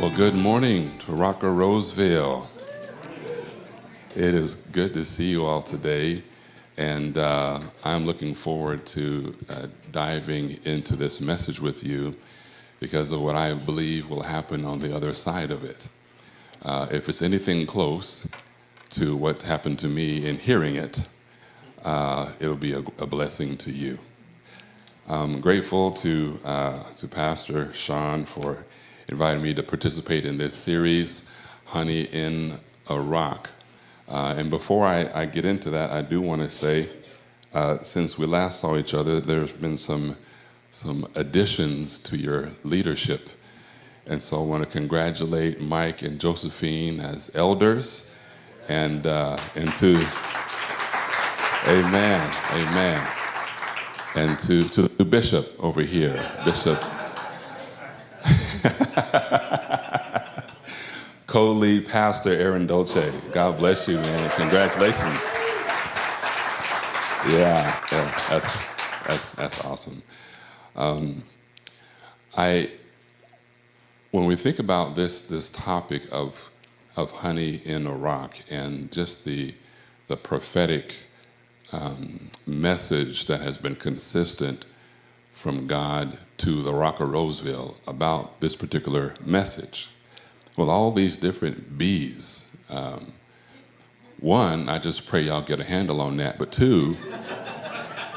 Well, good morning to Rock of Roseville. It is good to see you all today, and uh, I'm looking forward to uh, diving into this message with you because of what I believe will happen on the other side of it. Uh, if it's anything close to what happened to me in hearing it, uh, it'll be a, a, blessing to you. I'm grateful to, uh, to Pastor Sean for invited me to participate in this series, Honey in a Rock. Uh, and before I, I, get into that, I do want to say, uh, since we last saw each other, there's been some, some additions to your leadership. And so I want to congratulate Mike and Josephine as elders and, uh, and to, amen, amen. And to, to the bishop over here, Bishop Co-lead pastor Aaron Dolce. God bless you, man. Congratulations. Yeah, yeah that's, that's, that's awesome. Um, I, when we think about this, this topic of, of honey in a rock and just the, the prophetic um, message that has been consistent from God to the Rock of Roseville about this particular message. Well, all these different bees. Um, one, I just pray y'all get a handle on that. But two,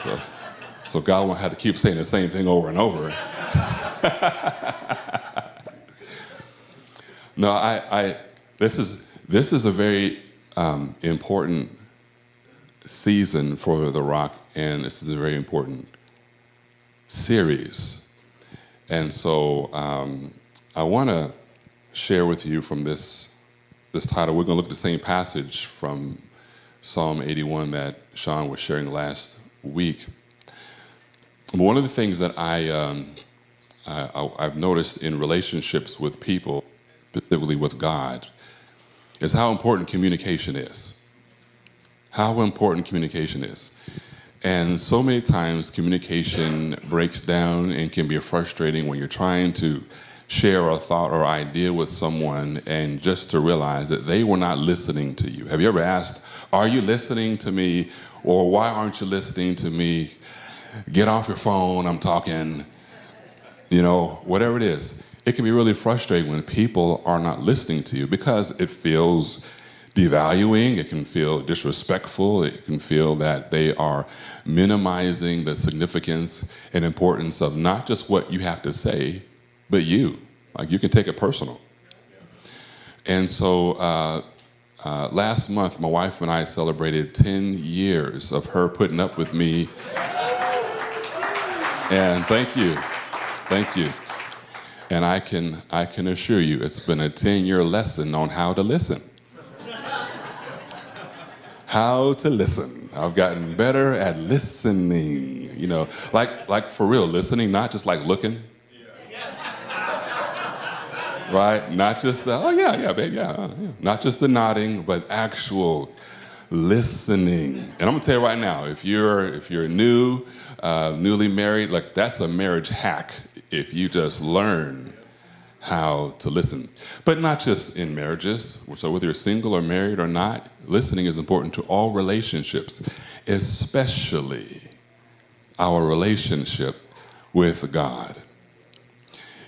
so, so God won't have to keep saying the same thing over and over. no, I, I, this is this is a very um, important season for the rock, and this is a very important series. And so um, I want to share with you from this, this title. We're going to look at the same passage from Psalm 81 that Sean was sharing last week. One of the things that I, um, I, I've noticed in relationships with people, specifically with God, is how important communication is. How important communication is. And so many times communication breaks down and can be frustrating when you're trying to share a thought or idea with someone and just to realize that they were not listening to you. Have you ever asked, Are you listening to me? Or why aren't you listening to me? Get off your phone, I'm talking. You know, whatever it is. It can be really frustrating when people are not listening to you because it feels devaluing, it can feel disrespectful, it can feel that they are minimizing the significance and importance of not just what you have to say, but you. Like you can take it personal. And so uh, uh, last month, my wife and I celebrated 10 years of her putting up with me. And thank you. Thank you. And I can, I can assure you, it's been a 10 year lesson on how to listen how to listen. I've gotten better at listening, you know, like, like for real, listening, not just like looking. Right? Not just the, oh yeah, yeah, baby, yeah, uh, yeah. Not just the nodding, but actual listening. And I'm gonna tell you right now, if you're if you're new, uh, newly married, like that's a marriage hack. If you just learn how to listen. But not just in marriages, so whether you're single or married or not, listening is important to all relationships, especially our relationship with God.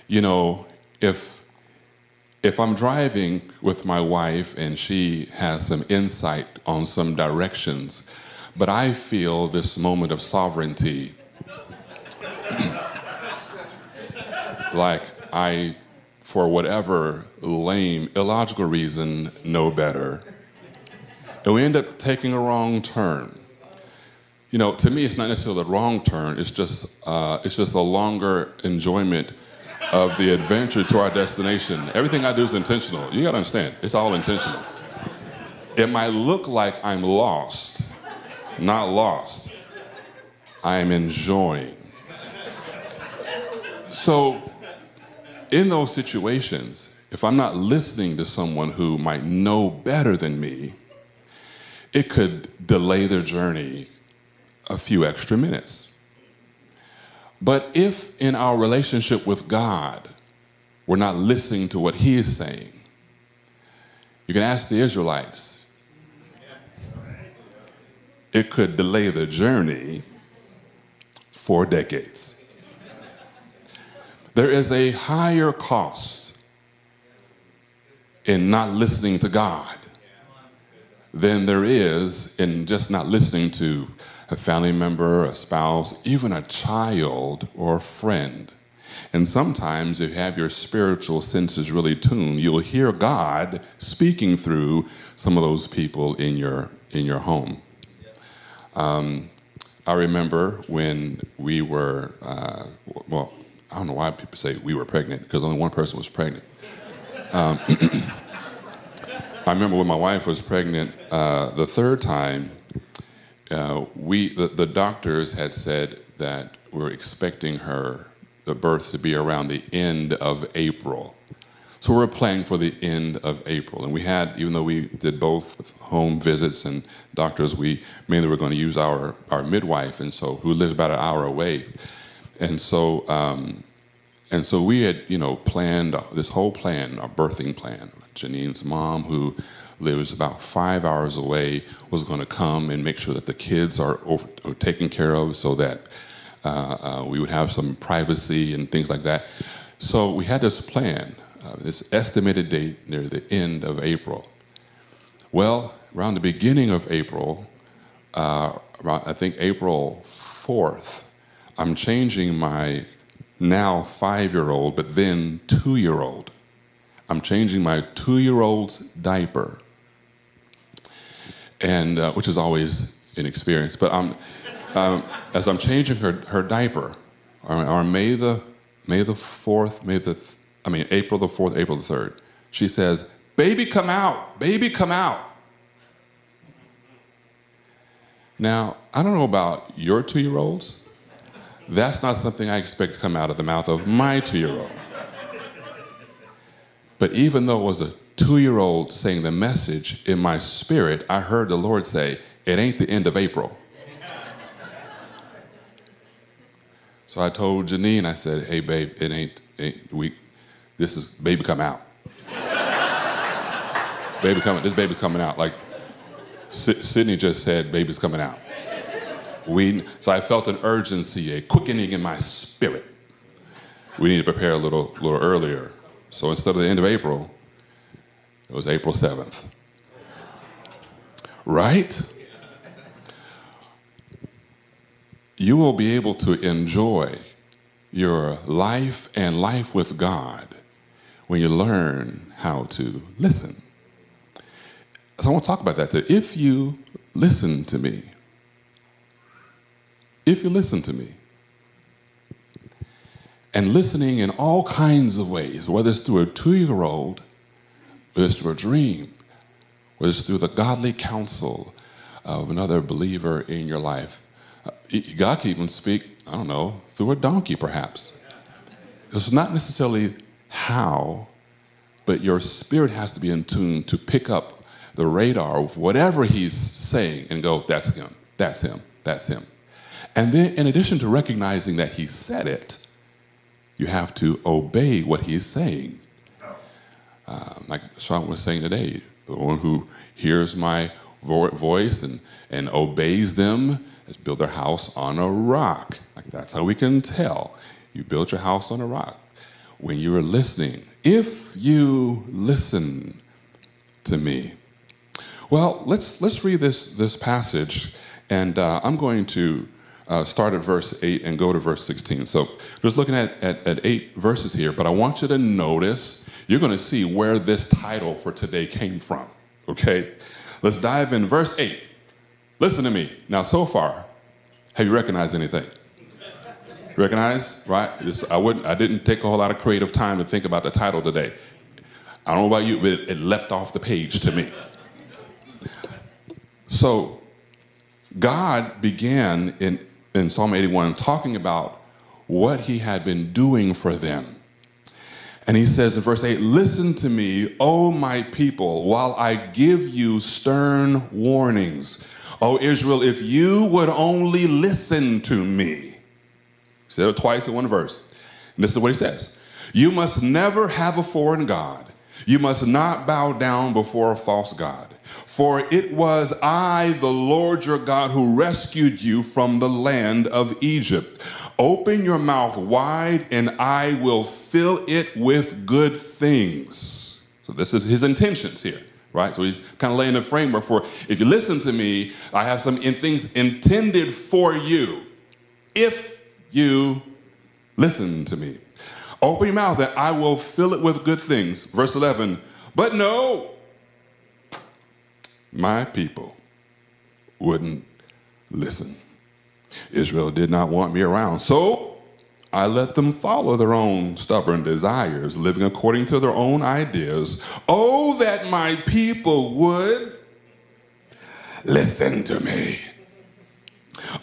You know, if if I'm driving with my wife and she has some insight on some directions, but I feel this moment of sovereignty, like I for whatever lame, illogical reason, know better. And we end up taking a wrong turn. You know, to me, it's not necessarily a wrong turn. It's just, uh, it's just a longer enjoyment of the adventure to our destination. Everything I do is intentional. You gotta understand, it's all intentional. It might look like I'm lost, not lost. I am enjoying. So in those situations, if I'm not listening to someone who might know better than me, it could delay their journey a few extra minutes. But if in our relationship with God, we're not listening to what he is saying. You can ask the Israelites. It could delay the journey for decades. There is a higher cost in not listening to God than there is in just not listening to a family member, a spouse, even a child or a friend. And sometimes, if you have your spiritual senses really tuned, you'll hear God speaking through some of those people in your in your home. Um, I remember when we were, uh, well, I don't know why people say we were pregnant because only one person was pregnant. Um, I remember when my wife was pregnant uh, the third time, uh, we the, the, doctors had said that we are expecting her the birth to be around the end of April. So we are planning for the end of April, and we had, even though we did both home visits and doctors, we mainly were going to use our our midwife, and so who lives about an hour away, and so um, and so we had you know planned this whole plan, our birthing plan. Janine's mom, who lives about five hours away, was going to come and make sure that the kids are, over, are taken care of so that uh, uh, we would have some privacy and things like that. So we had this plan, uh, this estimated date near the end of April. Well, around the beginning of April, uh, around, I think April 4th, I'm changing my now five year old, but then two year old I'm changing my two year old's diaper, and uh, which is always an experience. But I'm, um, as I'm changing her, her diaper, on, May the May the fourth, May the I mean April the fourth, April the third, she says, "Baby, come out! Baby, come out!" Now I don't know about your two year olds. That's not something I expect to come out of the mouth of my two year old. But even though it was a two year old saying the message in my spirit, I heard the Lord say, It ain't the end of April. so I told Janine, I said, Hey, babe, it ain't, ain't we, this is baby come out. baby coming, this baby coming out. Like Sydney just said, baby's coming out. We, so I felt an urgency, a quickening in my spirit. We need to prepare a little, little earlier. So instead of the end of April, it was April 7th. Right? You will be able to enjoy your life and life with God when you learn how to listen. So I want to talk about that. That if you listen to me, if you listen to me, and listening in all kinds of ways, whether it's through a two year old, whether it's through a dream, whether it's through the godly counsel of another believer in your life. Uh, God can even speak, I don't know, through a donkey perhaps. It's not necessarily how, but your spirit has to be in tune to pick up the radar of whatever he's saying and go, that's him, that's him, that's him. And then, in addition to recognizing that he said it, you have to obey what he's saying. Uh, like Sean was saying today, the one who hears my vo- voice and, and obeys them has built their house on a rock. Like that's how we can tell. You built your house on a rock. When you're listening, if you listen to me. Well, let's let's read this this passage, and uh, I'm going to uh, start at verse 8 and go to verse 16. So just looking at, at, at eight verses here, but I want you to notice, you're going to see where this title for today came from. Okay? Let's dive in. Verse 8. Listen to me. Now, so far, have you recognized anything? Recognize, right? This, I wouldn't. I didn't take a whole lot of creative time to think about the title today. I don't know about you, but it, it leapt off the page to me. So, God began in in Psalm 81 talking about what he had been doing for them. And he says in verse 8, Listen to me, O my people, while I give you stern warnings. O Israel, if you would only listen to me. He said it twice in one verse. And this is what he says You must never have a foreign God. You must not bow down before a false God. For it was I, the Lord your God, who rescued you from the land of Egypt. Open your mouth wide, and I will fill it with good things. So, this is his intentions here, right? So, he's kind of laying the framework for if you listen to me, I have some in things intended for you. If you listen to me, open your mouth, and I will fill it with good things. Verse 11, but no, my people wouldn't listen. Israel did not want me around. So I let them follow their own stubborn desires, living according to their own ideas. Oh, that my people would listen to me.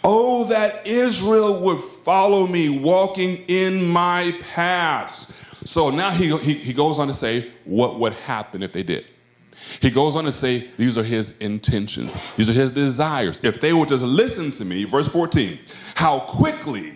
Oh, that Israel would follow me, walking in my paths. So now he, he, he goes on to say what would happen if they did. He goes on to say, These are his intentions, these are his desires. If they would just listen to me, verse 14, how quickly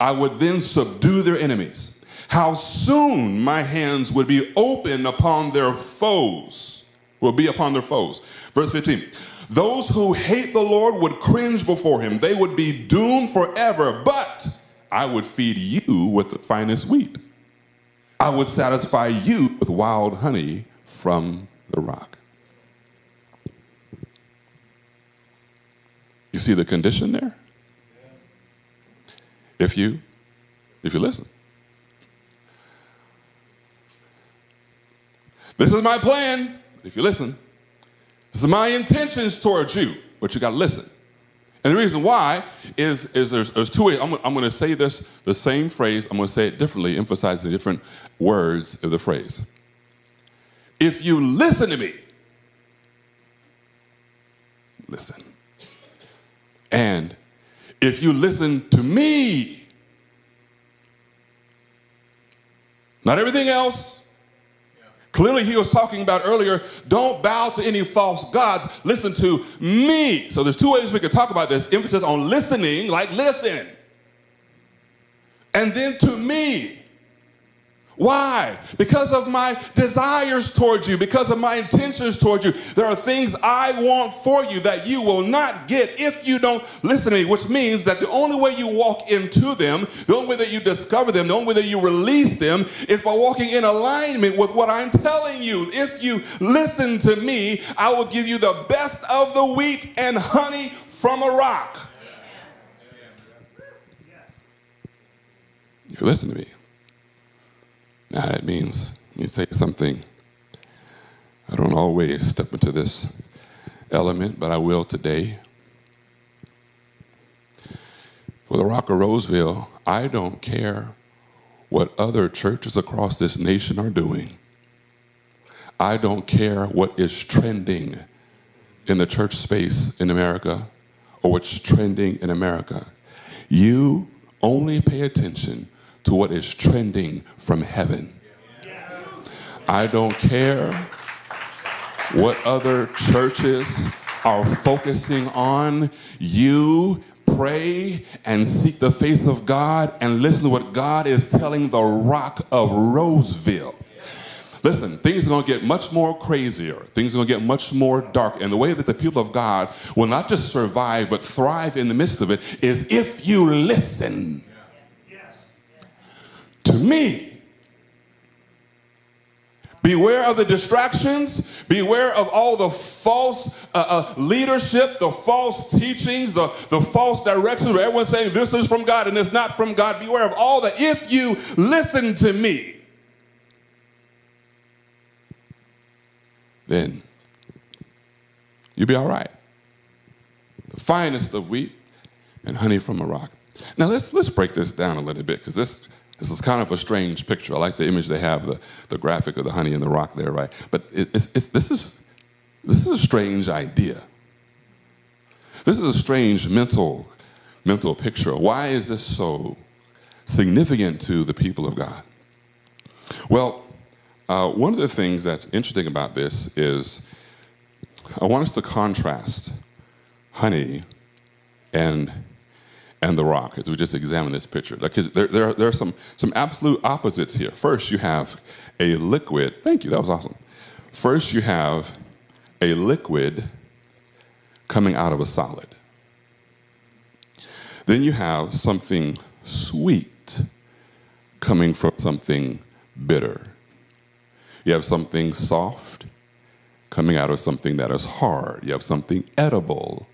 I would then subdue their enemies, how soon my hands would be open upon their foes, will be upon their foes. Verse 15, those who hate the Lord would cringe before him, they would be doomed forever, but I would feed you with the finest wheat. I would satisfy you with wild honey from the rock. You see the condition there? If you if you listen. This is my plan. If you listen, this is my intentions towards you, but you got to listen. And the reason why is, is there's, there's two ways. I'm, I'm going to say this, the same phrase, I'm going to say it differently, emphasizing different words of the phrase. If you listen to me, listen. And if you listen to me, not everything else. Clearly, he was talking about earlier don't bow to any false gods, listen to me. So, there's two ways we could talk about this emphasis on listening, like listen, and then to me. Why? Because of my desires towards you, because of my intentions towards you. There are things I want for you that you will not get if you don't listen to me, which means that the only way you walk into them, the only way that you discover them, the only way that you release them is by walking in alignment with what I'm telling you. If you listen to me, I will give you the best of the wheat and honey from a rock. If you listen to me. Now that means, me say something. I don't always step into this element, but I will today. For the Rock of Roseville, I don't care what other churches across this nation are doing. I don't care what is trending in the church space in America or what's trending in America. You only pay attention to what is trending from heaven. I don't care what other churches are focusing on. You pray and seek the face of God and listen to what God is telling the rock of Roseville. Listen, things are going to get much more crazier. Things are going to get much more dark. And the way that the people of God will not just survive, but thrive in the midst of it is if you listen to me. Beware of the distractions. Beware of all the false uh, uh, leadership, the false teachings, the, the false directions everyone's saying this is from God and it's not from God. Beware of all that. If you listen to me, then you'll be all right. The finest of wheat and honey from a rock. Now let's let's break this down a little bit because this this is kind of a strange picture. I like the image they have, the, the graphic of the honey and the rock there, right? But it, it's, it's, this, is, this is a strange idea. This is a strange mental, mental picture. Why is this so significant to the people of God? Well, uh, one of the things that's interesting about this is I want us to contrast honey and, and the rock as we just examine this picture. Like, there, there, there are some, some absolute opposites here. First, you have a liquid. Thank you, that was awesome. First, you have a liquid coming out of a solid. Then you have something sweet coming from something bitter. You have something soft coming out of something that is hard. You have something edible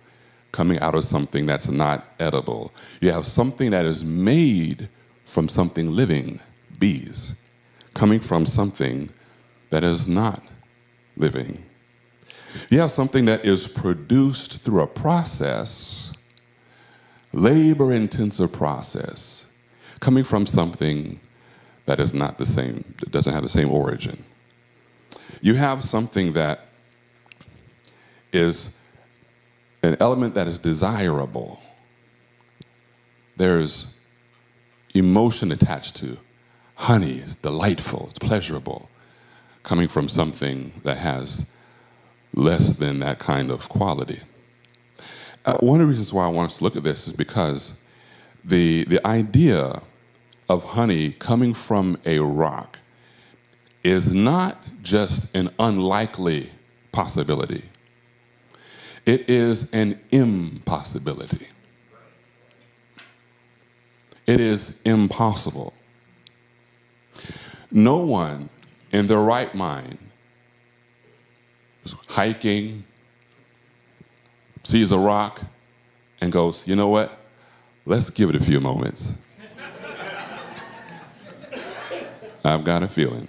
coming out of something that's not edible. You have something that is made from something living, bees, coming from something that is not living. You have something that is produced through a process, labor intensive process, coming from something that is not the same, that doesn't have the same origin. You have something that is an element that is desirable. There's emotion attached to honey, it's delightful, it's pleasurable, coming from something that has less than that kind of quality. Uh, one of the reasons why I want us to look at this is because the, the idea of honey coming from a rock is not just an unlikely possibility. It is an impossibility. It is impossible. No one in their right mind hiking, sees a rock, and goes, you know what? Let's give it a few moments. I've got a feeling.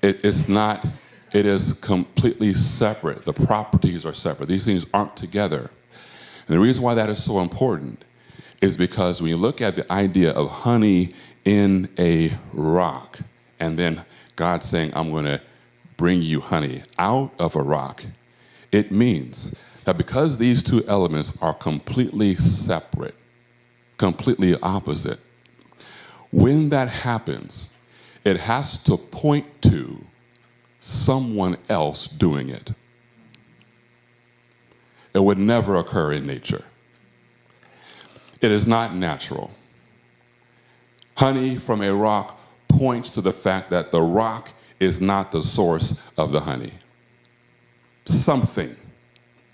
It, it's not it is completely separate. The properties are separate. These things aren't together. And the reason why that is so important is because when you look at the idea of honey in a rock, and then God saying, I'm going to bring you honey out of a rock, it means that because these two elements are completely separate, completely opposite, when that happens, it has to point to someone else doing it. It would never occur in nature. It is not natural. Honey from a rock points to the fact that the rock is not the source of the honey. Something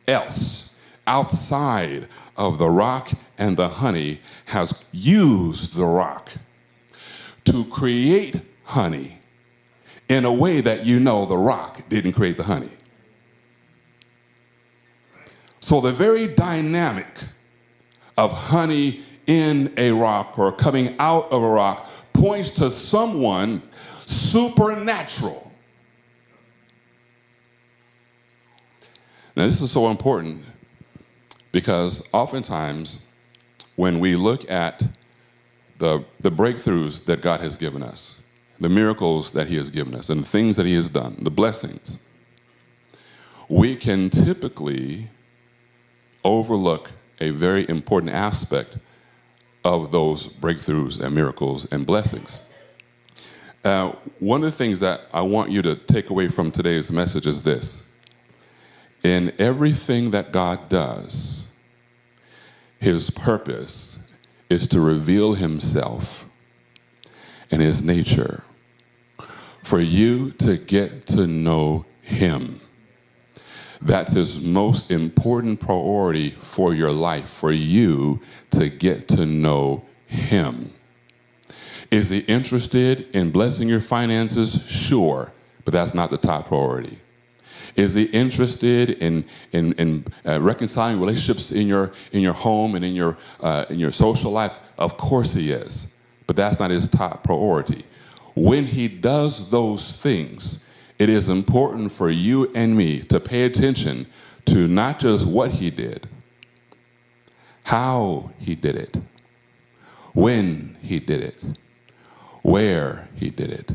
else outside of the rock and the honey has used the rock to create honey in a way that you know the rock didn't create the honey. So the very dynamic of honey in a rock or coming out of a rock points to someone supernatural. Now, this is so important because oftentimes when we look at the, the breakthroughs that God has given us, the miracles that He has given us and the things that He has done, the blessings, we can typically overlook a very important aspect of those breakthroughs and miracles and blessings. Uh, one of the things that I want you to take away from today's message is this in everything that God does, His purpose is to reveal Himself and His nature for you to get to know Him. That's His most important priority for your life, for you to get to know Him. Is He interested in blessing your finances? Sure, but that's not the top priority. Is he interested in, in, in uh, reconciling relationships in your, in your home and in your, uh, in your social life? Of course he is, but that's not his top priority when he does those things, it is important for you and me to pay attention to not just what he did, how he did it, when he did it, where he did it.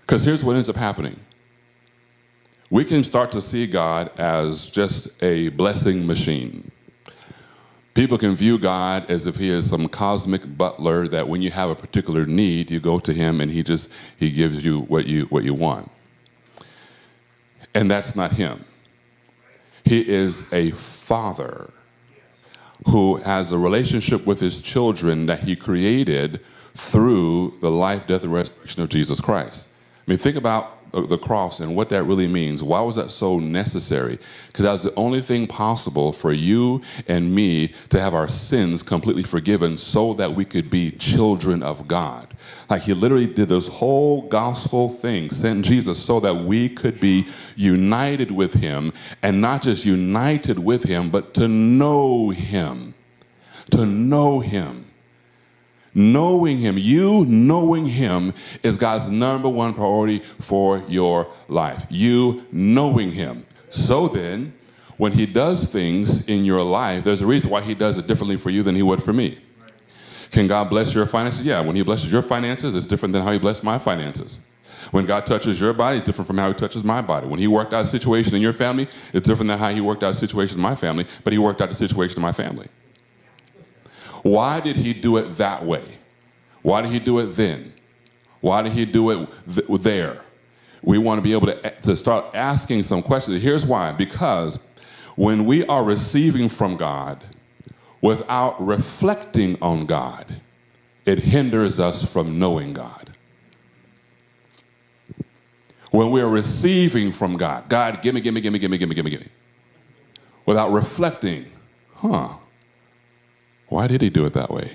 Because here's what ends up happening we can start to see God as just a blessing machine. People can view God as if he is some cosmic butler that when you have a particular need, you go to him and he just he gives you what you what you want. And that's not him. He is a father who has a relationship with his children that he created through the life, death, and resurrection of Jesus Christ. I mean, think about Uh, the cross and what that really means. Why was that so necessary? Because that's the only thing possible for you and me to have our sins completely forgiven so that we could be children of God. Like he literally did this whole gospel thing, sent Jesus so that we could be united with him and not just united with him, but to know him. To know him. Knowing Him, you knowing Him is God's number one priority for your life. You knowing Him. So then, when He does things in your life, there's a reason why He does it differently for you than He would for me. Can God bless your finances? Yeah, when He blesses your finances, it's different than how He blessed my finances. When God touches your body, it's different from how He touches my body. When He worked out a situation in your family, it's different than how He worked out a situation in my family, but He worked out a situation in my family. Why did he do it that way? Why did he do it then? Why did he do it th- there? We want to be able to, to start asking some questions. Here's why because when we are receiving from God without reflecting on God, it hinders us from knowing God. When we are receiving from God, God, give me, give me, give me, give me, give me, give me, give me, without reflecting, huh, why did he do it that way?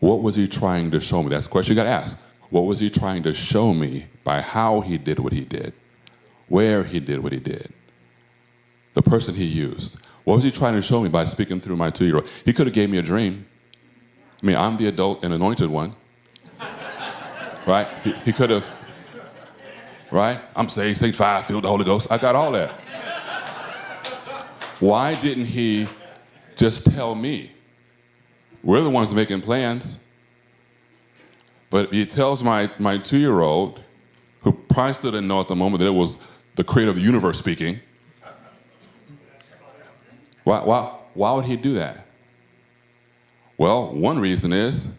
What was he trying to show me? That's the question you got to ask. What was he trying to show me by how he did what he did, where he did what he did, the person he used? What was he trying to show me by speaking through my two-year-old? He could have gave me a dream. I mean, I'm the adult and anointed one, right? He, he could have, right? I'm saved, five, filled the Holy Ghost. I got all that. Why didn't he just tell me? We're the ones making plans. But he tells my, my two year old, who probably still didn't know at the moment that it was the creator of the universe speaking. Why, why, why would he do that? Well, one reason is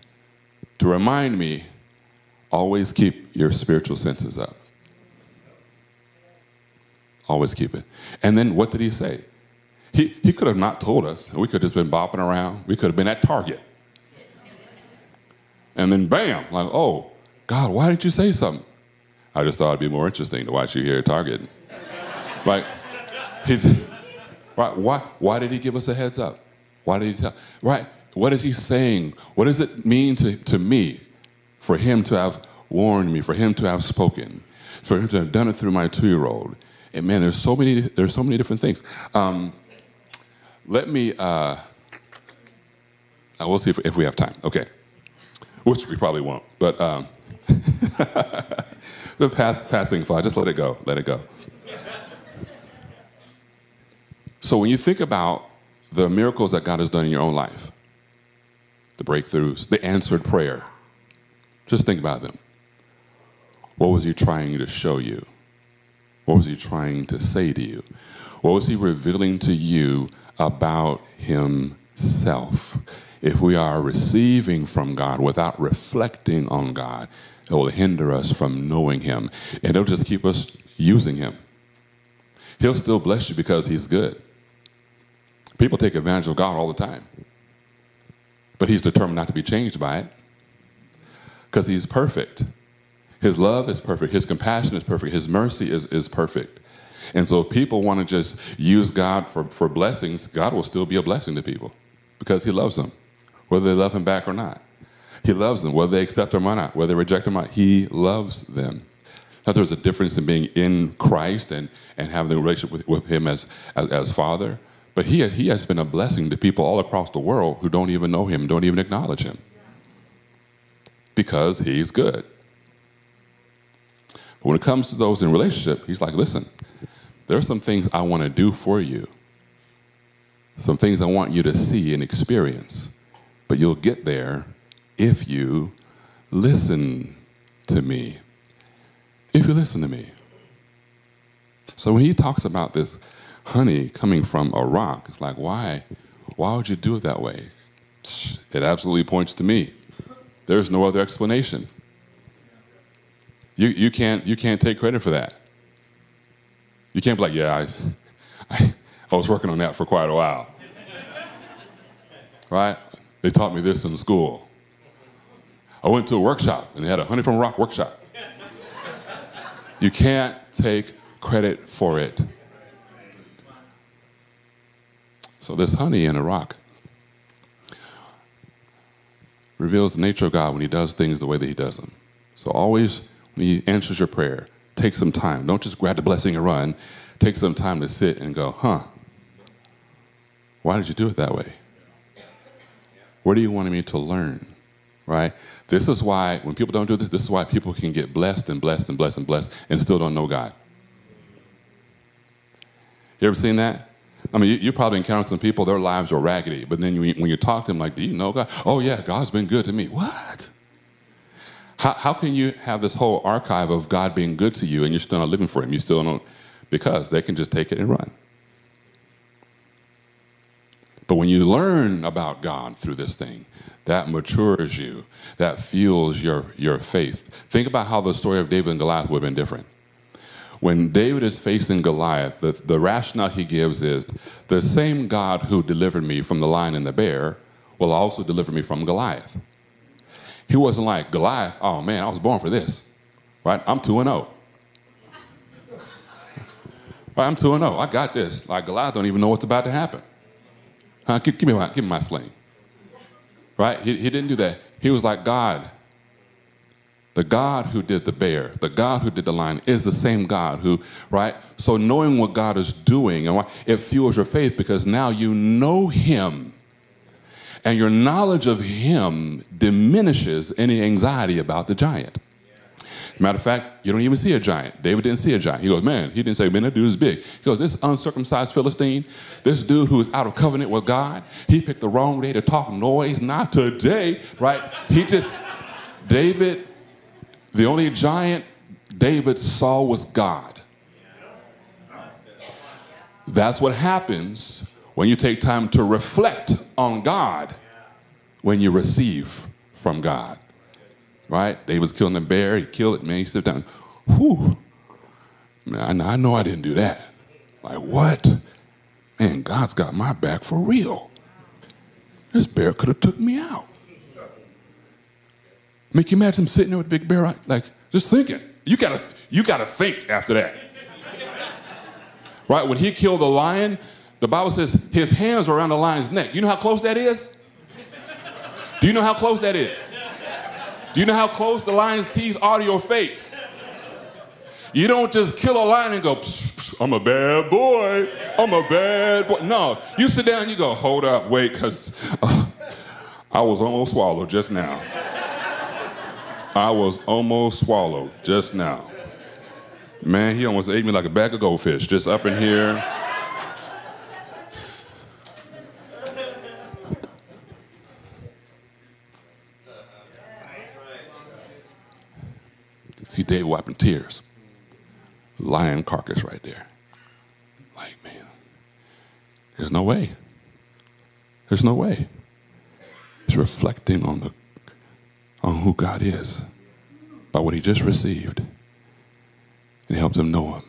to remind me always keep your spiritual senses up. Always keep it. And then what did he say? He, he could have not told us. We could have just been bopping around. We could have been at Target. And then bam, like, oh, God, why didn't you say something? I just thought it'd be more interesting to watch you here at Target. like, he's, right, why, why did he give us a heads up? Why did he tell? Right, what is he saying? What does it mean to, to me for him to have warned me, for him to have spoken, for him to have done it through my two-year-old? And man, there's so many, there's so many different things. Um, let me, uh, we'll see if, if, we have time. Okay. Which we probably won't. But um, the pass, passing fly, just let it go. Let it go. So when you think about the miracles that God has done in your own life, the breakthroughs, the answered prayer, just think about them. What was he trying to show you? What was he trying to say to you? What was he revealing to you about himself. If we are receiving from God without reflecting on God, it will hinder us from knowing him and it'll just keep us using him. He'll still bless you because he's good. People take advantage of God all the time. But he's determined not to be changed by it because he's perfect. His love is perfect. His compassion is perfect. His mercy is, is perfect. And so if people want to just use God for, for blessings, God will still be a blessing to people because he loves them, whether they love him back or not. He loves them, whether they accept him or not, whether they reject him or not. He loves them. Now, there's a difference in being in Christ and, and having a relationship with, with him as, as, as Father. But he, he has been a blessing to people all across the world who don't even know him, don't even acknowledge him. Because he's good. But when it comes to those in relationship, he's like, listen, there are some things I want to do for you, some things I want you to see and experience. But you'll get there if you listen to me. If you listen to me. So when he talks about this honey coming from a rock, it's like, why? Why would you do it that way? It absolutely points to me. There's no other explanation. You, you, can't, you can't take credit for that. You can't be like, yeah, I, I, I was working on that for quite a while. right? They taught me this in school. I went to a workshop and they had a honey from rock workshop. You can't take credit for it. So this honey in a rock reveals the nature of God when he does things the way that he does them. So always when he answers your prayer, take some time. Don't just grab the blessing and run. Take some time to sit and go, huh, why did you do it that way? What do you want me to learn? Right? This is why, when people don't do this, this is why people can get blessed and blessed and blessed and blessed and still don't know God. You ever seen that? I mean, you, you probably encountered some people, their lives are raggedy, but then you, when you talk to them, like, do you know God? Oh, yeah, God's been good to me. What? How, how can you have this whole archive of God being good to you and you're still not living for Him? You still don't, because they can just take it and run. But when you learn about God through this thing, that matures you, that fuels your, your faith. Think about how the story of David and Goliath would have been different. When David is facing Goliath, the, the rationale he gives is the same God who delivered me from the lion and the bear will also deliver me from Goliath. He wasn't like, Goliath, oh man, I was born for this, right? I'm 2 and 0. Right, I'm 2 and 0. I got this. Like Goliath don't even know what's about to happen. Huh? Give, give, me my, give me my sling. Right? He, he didn't do that. He was like, God, the God who did the bear, the God who did the lion is the same God who, right? So knowing what God is doing, and why, it fuels your faith because now you know Him. And your knowledge of Him diminishes any anxiety about the giant. Matter of fact, you don't even see a giant. David didn't see a giant. He goes, man, he didn't say, man, that is big. He goes, this uncircumcised Philistine, this dude who is out of covenant with God, he picked the wrong day to talk noise. Not today, right? He just, David, the only giant David saw was God. That's what happens when you take time to reflect on God when you receive from God right? Was killing the bear. He killed it, man. He sit down. Whew. Man, I, know I didn't do that. Like, what? Man, God's got my back for real. This bear could have took me out. Make you imagine sitting there with Big Bear, like, just thinking. You gotta, you gotta think after that. right? When he killed the lion, the Bible says his hands are around the lion's neck. You know how close that is? Do you know how close that is? Do you know how close the lion's teeth are to your face? You don't just kill a lion and go, psh, psh, I'm a bad boy. I'm a bad boy. No, you sit down you go, hold up, wait, because uh, I was almost swallowed just now. I was almost swallowed just now. Man, he almost ate me like a bag of goldfish just up in here. See Dave wiping tears. Lion carcass right there. Like, man, there's no way. There's no way. He's reflecting on the on who God is by what he just received. It helps him know him.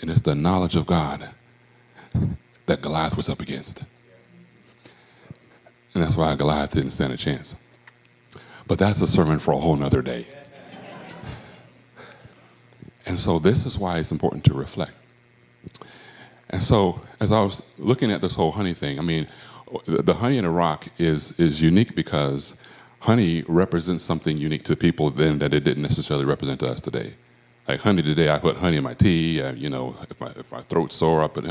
And it's the knowledge of God that Goliath was up against. And that's why Goliath didn't stand a chance. But that's a sermon for a whole nother day. And so this is why it's important to reflect. And so as I was looking at this whole honey thing, I mean, the honey in rock is is unique because honey represents something unique to people then that it didn't necessarily represent to us today. Like honey today, I put honey in my tea. Uh, you know, if my if my throat's sore, I put,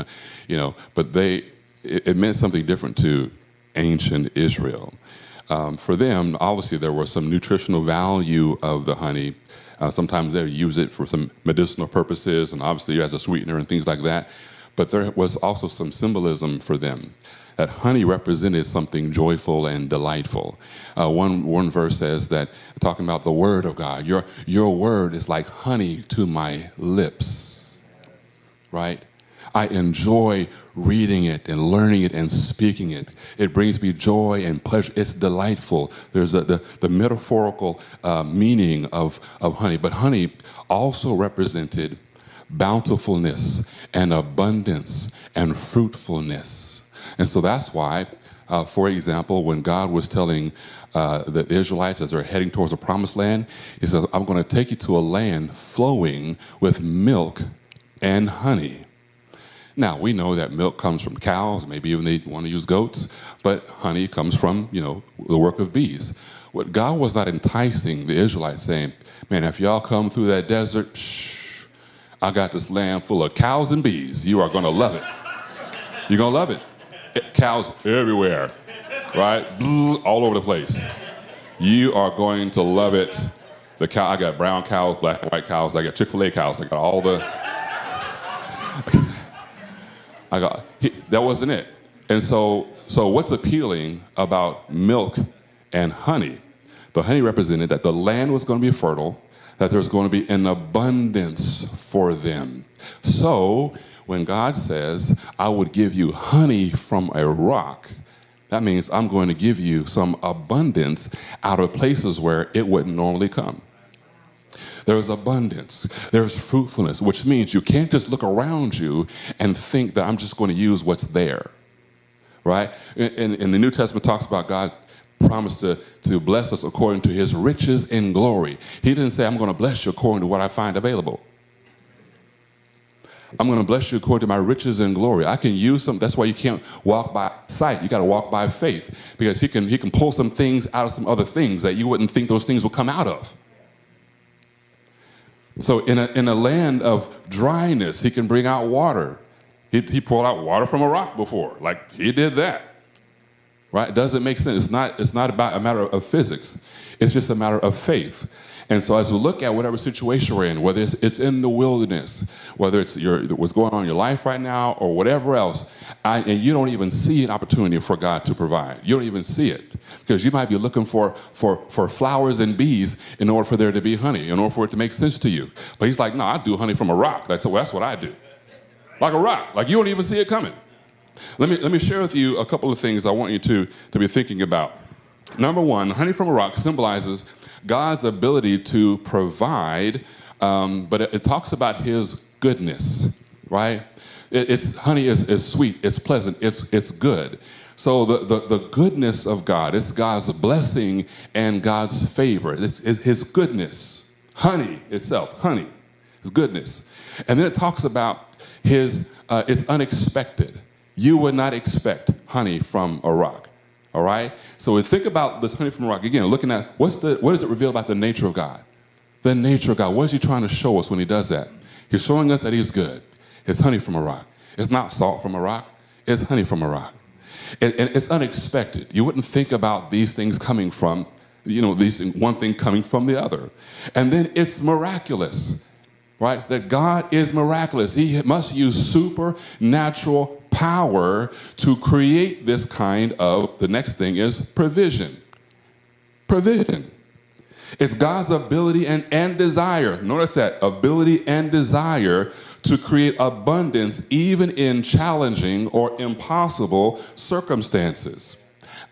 you know. But they, it, it meant something different to ancient Israel. Um, for them, obviously, there was some nutritional value of the honey uh, sometimes they use it for some medicinal purposes and obviously as a sweetener and things like that. But there was also some symbolism for them. That honey represented something joyful and delightful. Uh, one, one verse says that, talking about the word of God, your, your word is like honey to my lips, right? I enjoy reading it and learning it and speaking it. It brings me joy and pleasure. It's delightful. There's a, the, the metaphorical uh, meaning of, of honey. But honey also represented bountifulness and abundance and fruitfulness. And so that's why, uh, for example, when God was telling uh, the Israelites as they're heading towards the promised land, He says, I'm going to take you to a land flowing with milk and honey. Now, we know that milk comes from cows, maybe even they want to use goats, but honey comes from, you know, the work of bees. What God was not enticing the Israelites saying, man, if y'all come through that desert, psh, I got this land full of cows and bees. You are going to love it. You're going to love it. it. Cows everywhere, right? All over the place. You are going to love it. The cow, I got brown cows, black and white cows. I got Chick-fil-A cows. I got all the I got he, that wasn't it. And so, so what's appealing about milk and honey? The honey represented that the land was going to be fertile, that there's going to be an abundance for them. So, when God says, I would give you honey from a rock, that means I'm going to give you some abundance out of places where it wouldn't normally come. There's abundance. There's fruitfulness, which means you can't just look around you and think that I'm just going to use what's there. Right? And, and the New Testament talks about God promised to, to bless us according to his riches in glory. He didn't say, I'm going to bless you according to what I find available. I'm going to bless you according to my riches and glory. I can use some. That's why you can't walk by sight. You got to walk by faith because he can he can pull some things out of some other things that you wouldn't think those things will come out of. So, in a, in a land of dryness, he can bring out water. He, he pulled out water from a rock before. Like, he did that. Right? Doesn't make sense. It's not, it's not about a matter of physics, it's just a matter of faith. And so, as we look at whatever situation we're in, whether it's, it's in the wilderness, whether it's your, what's going on in your life right now, or whatever else, I, and you don't even see an opportunity for God to provide. You don't even see it because you might be looking for, for, for flowers and bees in order for there to be honey, in order for it to make sense to you. But He's like, no, I do honey from a rock. That's, that's what I do. Like a rock. Like you don't even see it coming. Let me, let me share with you a couple of things I want you to, to be thinking about. Number one, honey from a rock symbolizes God's ability to provide, um, but it, it, talks about His goodness, right? It, it's honey is, is sweet, it's pleasant, it's it's good. So the, the, the goodness of God, it's God's blessing and God's favor. It's, it's His goodness, honey itself, honey, His goodness, and then it talks about His. Uh, it's unexpected. You would not expect honey from a rock. All right? So we think about this honey from a rock. Again, looking at what's the, what does it reveal about the nature of God? The nature of God. What is he trying to show us when he does that? He's showing us that he's good. It's honey from a rock. It's not salt from a rock. It's honey from a rock. And, and it's unexpected. You wouldn't think about these things coming from, you know, these one thing coming from the other. And then it's miraculous right? That God is miraculous. He must use supernatural power to create this kind of, the next thing is provision. Provision. It's God's ability and, and desire. Notice that ability and desire to create abundance even in challenging or impossible circumstances.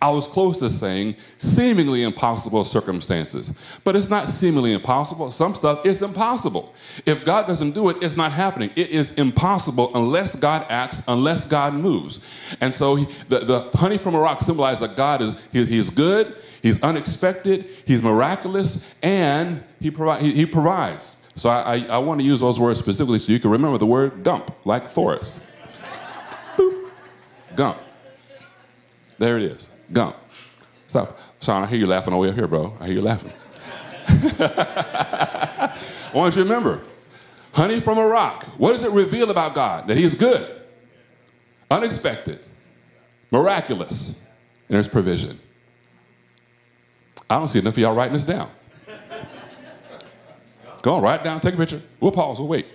I was close to saying seemingly impossible circumstances. But it's not seemingly impossible. Some stuff is impossible. If God doesn't do it, it's not happening. It is impossible unless God acts, unless God moves. And so he, the, the honey from a rock symbolizes that God is he, he's good, he's unexpected, he's miraculous, and he, provi- he, he provides. So I, I, I want to use those words specifically so you can remember the word gump, like Forrest. Gump. There it is. Gump. Stop. Sean, I hear you laughing all the way up here, bro. I hear you laughing. I want you to remember honey from a rock. What does it reveal about God? That He's good, unexpected, miraculous, and there's provision. I don't see enough of y'all writing this down. Go on, write it down, take a picture. We'll pause, we'll wait.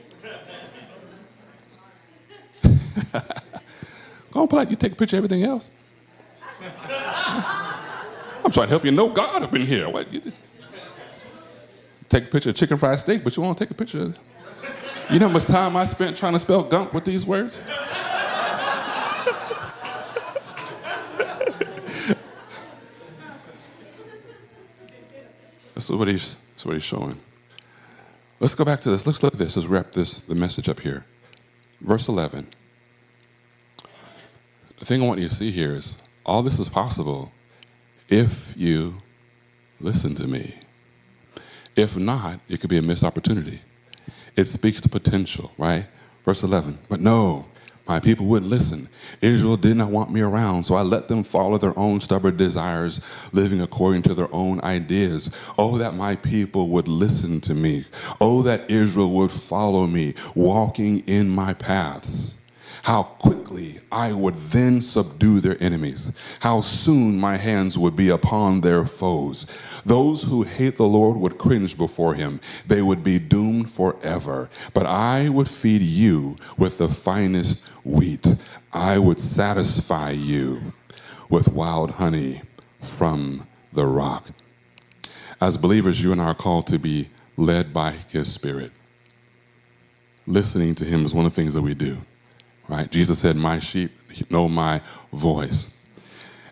Go on, play. You take a picture of everything else. I'm trying to help you know God up in here. What, you, take a picture of chicken fried steak, but you won't take a picture of it. You know how much time I spent trying to spell gump with these words? that's what he's, that's what he's showing. Let's go back to this. Let's look at this. Let's wrap this the message up here. Verse 11. The thing I want you to see here is all this is possible if you listen to me. If not, it could be a missed opportunity. It speaks to potential, right? Verse 11. But no, my people wouldn't listen. Israel did not want me around, so I let them follow their own stubborn desires, living according to their own ideas. Oh, that my people would listen to me. Oh, that Israel would follow me, walking in my paths how quickly I would then subdue their enemies, how soon my hands would be upon their foes. Those who hate the Lord would cringe before him, they would be doomed forever. But I would feed you with the finest wheat, I would satisfy you with wild honey from the rock. As believers, you and I are called to be led by his spirit. Listening to him is one of the things that we do right? Jesus said, My sheep know my voice.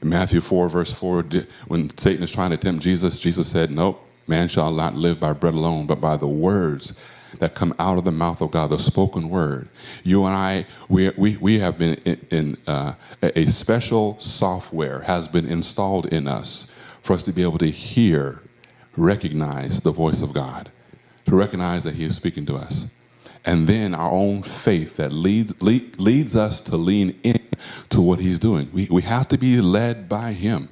In Matthew 4, verse 4, when Satan is trying to tempt Jesus, Jesus said, Nope, man shall not live by bread alone, but by the words that come out of the mouth of God, the spoken word. You and I, we, we, we have been in, in uh, a special software has been installed in us for us to be able to hear, recognize the voice of God, to recognize that He is speaking to us and then our own faith that leads, lead, leads us to lean in to what he's doing. We, we have to be led by him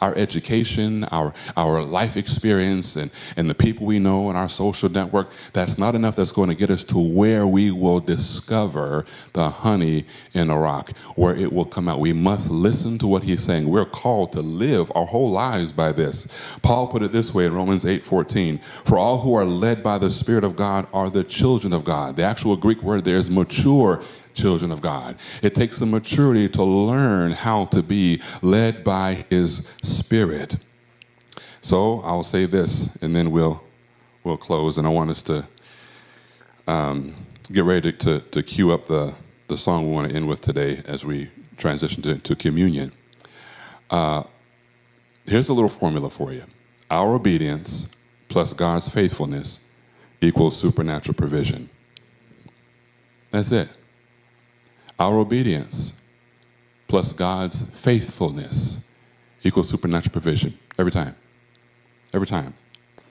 our education, our, our life experience, and, and the people we know in our social network, that's not enough that's going to get us to where we will discover the honey in a rock, where it will come out. We must listen to what he's saying. We're called to live our whole lives by this. Paul put it this way in Romans 8 14 For all who are led by the Spirit of God are the children of God. The actual Greek word there is mature children of God. It takes some maturity to learn how to be led by His Spirit. So I'll say this, and then we'll we'll close. And I want us to um, get ready to, to, to cue up the, the song we want to end with today as we transition to, to communion. Uh, here's a little formula for you our obedience plus God's faithfulness equals supernatural provision. That's it. Our obedience plus God's faithfulness equals supernatural provision every time. Every time.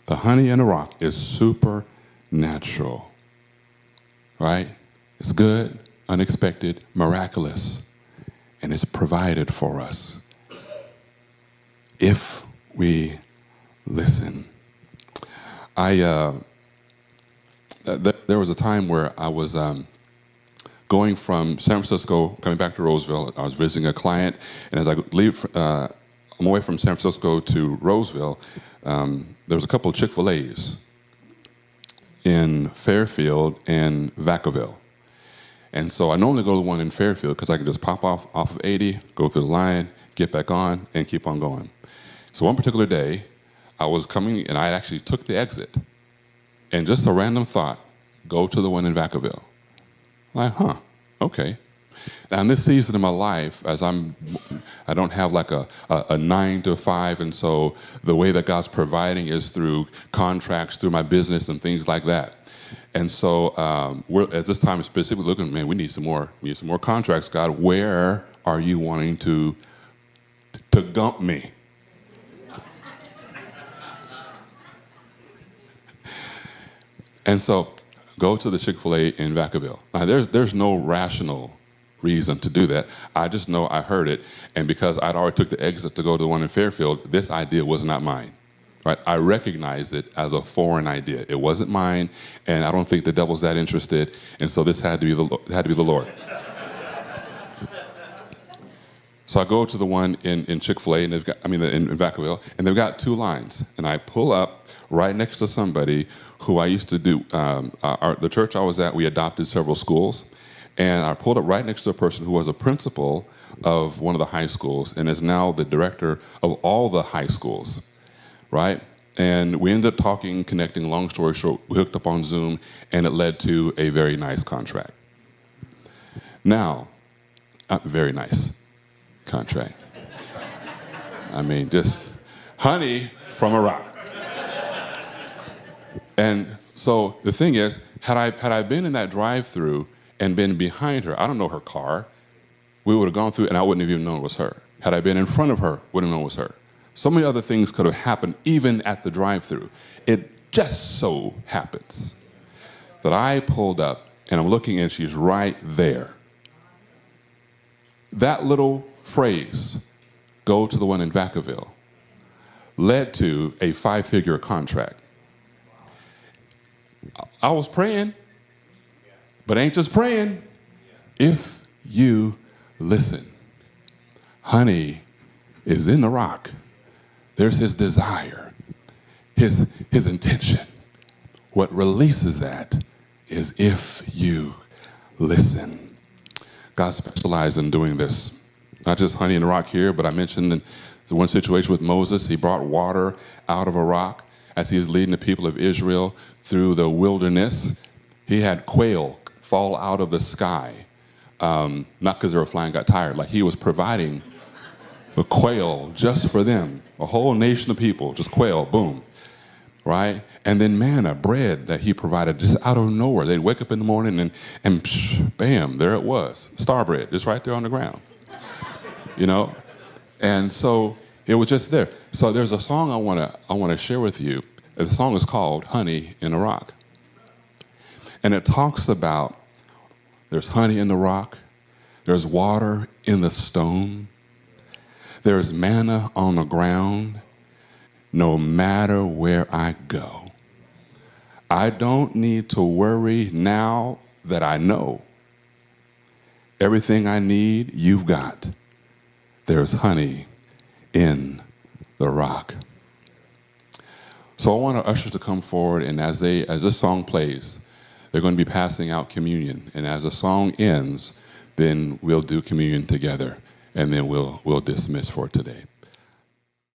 The honey in the rock is supernatural. Right? It's good, unexpected, miraculous, and it's provided for us if we listen. I uh, th- there was a time where I was um, going from San Francisco, coming back to Roseville, I was visiting a client, and as I leave, uh, I'm away from San Francisco to Roseville, um, there was a couple of Chick-fil-A's in Fairfield and Vacaville. And so I normally go to the one in Fairfield because I can just pop off off of 80, go through the line, get back on, and keep on going. So one particular day, I was coming and I actually took the exit. And just a random thought, go to the one in Vacaville. Like, huh, okay. Now, in this season of my life, as I'm, I don't have like a, a, a, nine to five, and so the way that God's providing is through contracts, through my business, and things like that. And so, um, we're at this time specifically looking, man, we need some more. We need some more contracts, God. Where are you wanting to to gump me? and so go to the Chick fil A in Vacaville. Now, there's, there's no rational reason to do that. I just know I heard it, and because I'd already took the exit to go to the one in Fairfield, this idea was not mine. Right? I recognized it as a foreign idea. It wasn't mine, and I don't think the devil's that interested, and so this had to be the, had to be the Lord. So I go to the one in, in Chick-fil-A, and they've got, I mean, in, in Vacaville, and they've got two lines. And I pull up right next to somebody who I used to do, um, our, the church I was at, we adopted several schools. And I pulled up right next to a person who was a principal of one of the high schools and is now the director of all the high schools, right? And we ended up talking, connecting. Long story short, we hooked up on Zoom, and it led to a very nice contract. Now, uh, very nice contract. I mean, just honey from a rock. And So the thing is, had I had I been in that drive-through and been behind her, I don't know her car, we would have gone through and I wouldn't have even known it was her. Had I been in front of her, wouldn't have known it was her. So many other things could have happened even at the drive-through. It just so happens that I pulled up and I'm looking and she's right there. That little phrase, go to the one in Vacaville, led to a five figure contract. I was praying, but ain't just praying. If you listen, honey is in the rock. There's his desire, his, his intention. What releases that is if you listen. God specialized in doing this. Not just honey and rock here, but I mentioned in the one situation with Moses, he brought water out of a rock as he was leading the people of Israel through the wilderness. He had quail fall out of the sky, um, not because they were flying, got tired. Like he was providing the quail just for them, a whole nation of people, just quail, boom, right? And then manna, bread that he provided just out of nowhere. They'd wake up in the morning and, and psh, bam, there it was, star bread, just right there on the ground, you know? And so it was just there. So there's a song I want to I want to share with you. The song is called "Honey in the Rock," and it talks about there's honey in the rock, there's water in the stone, there's manna on the ground. No matter where I go, I don't need to worry now that I know everything I need. You've got. There's honey in the rock. So I want our ushers to come forward, and as they as this song plays, they're going to be passing out communion. And as the song ends, then we'll do communion together, and then we'll we'll dismiss for today.